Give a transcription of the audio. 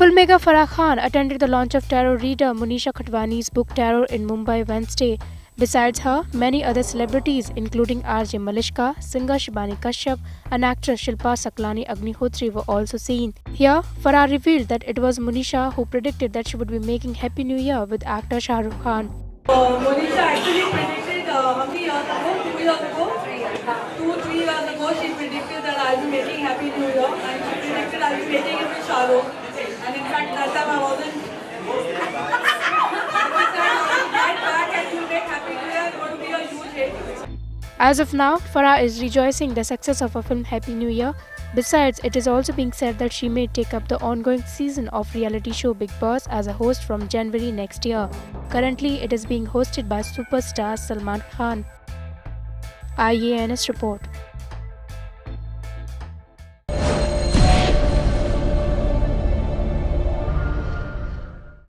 Filmmaker Farah Khan attended the launch of tarot reader Monisha Khatwani's book Tarot in Mumbai Wednesday. Besides her, many other celebrities including RJ Malishka, singer Shibani Kashyap and actress Shilpa Saklani Agnihotri were also seen. Here, Farah revealed that it was Monisha who predicted that she would be making Happy New Year with actor Shah Rukh Khan. Uh, actually predicted uh, how many years ago? Two years ago? Two, three years ago she predicted that I'll be making Happy New Year and she predicted I'll be making it with Shah Rukh. And in fact that time I wasn't she said get back and you make Happy New Year, it's going to be a huge hit. As of now, Farah is rejoicing the success of her film Happy New Year. Besides, it is also being said that she may take up the ongoing season of reality show Bigg Boss as a host from January next year. Currently, it is being hosted by superstar Salman Khan. IANS report.